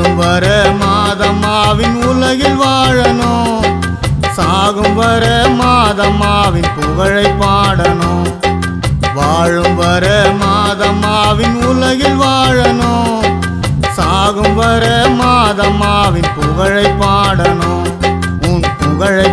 வாழும் வர மாதம்மாவின் உலகில் வாழணும். சாகும் வர மாதம்மாவின் புகழை பாடணும். வாழும் வர மாதம்மாவின் உலகில் வாழணும். சாகும் வர மாதம்மாவின் புகழை பாடணும். உன் புகழை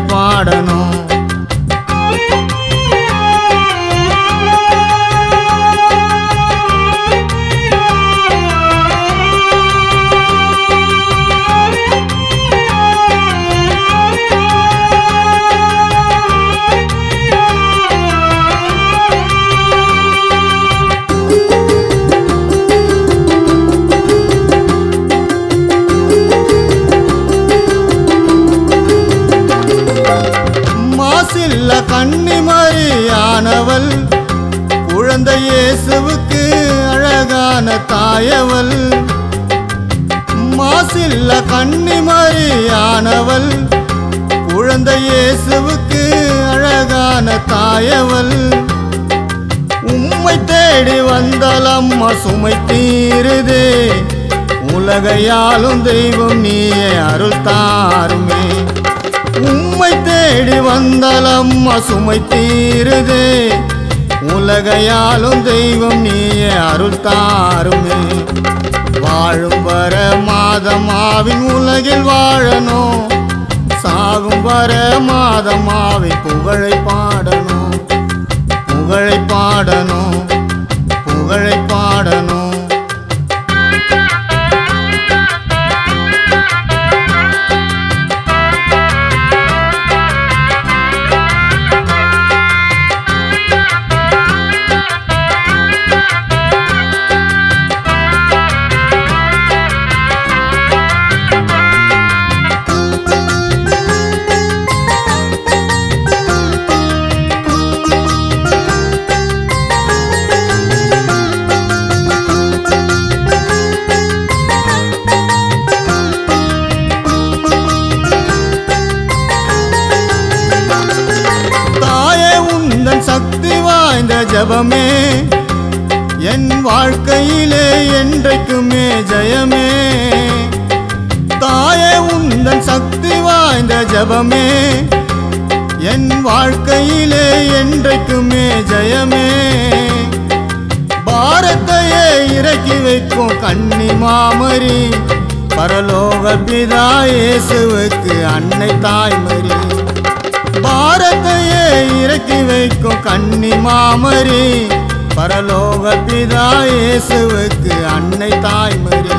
அழகான தாயவள். மாசில்ல கன்னிமரியானவள் குழந்தை இயேசுவுக்கு அழகான தாயவள். உம்மை தேடி வந்தால் அம்மா சுமை தீருதே. உலகையாலும் தெய்வம் நீயே அருள் தாருமே. உம்மை தேடி வந்தால் அம்மா சுமை தீருதே. உலகையாலும் தெய்வம் நீ அருள் தாருமே வாழும் வர மாதமாவின் உலகில் வாழணும். சாகும் வர மாதமாவை புகழை பாடணும். புகழை பாடணும். புகழை பாடணும். ஜபமே என் வாழ்க்கையிலே என்றைக்குமே ஜெயமே. தாயே உந்தன் சக்தி வாய்ந்த ஜபமே. என் வாழ்க்கையிலே என்றைக்குமே ஜெயமே. பாரத்தையே இறக்கி வைக்கும் கண்ணி மாமரி. பரலோக பிதா இயேசுவுக்கு அன்னை தாய்மரி. பாரத்தையே வைக்கும் கன்னி மாமரி பரலோக பிதா இயேசுவுக்கு அன்னை தாய்மரி.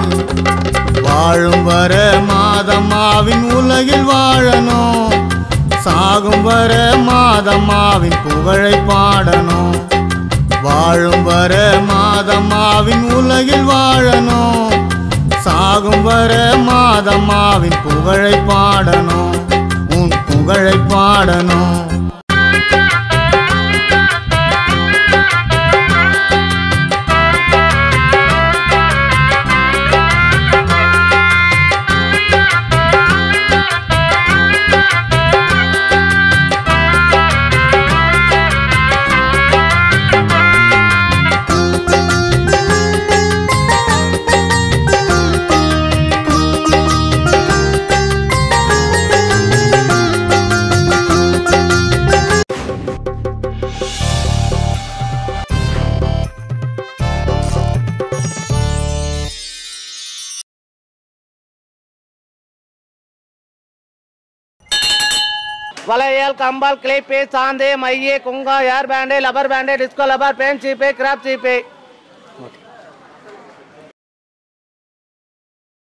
வாழும் வர மாதம்மாவின் உலகில் வாழணும். சாகும் வர மாதம்மாவின் புகழை பாடணும். வாழும் வர மாதம்மாவின் உலகில் வாழணும். சாகும் வர மாதம்மாவின் புகழை பாடணும். உன் புகழை பாடணும். வளையல் கம்பால் கிளிப்பு சாந்து மைய குங்கா air band rubber band disco rubber band சீப்பு கிராப் சீப்பு.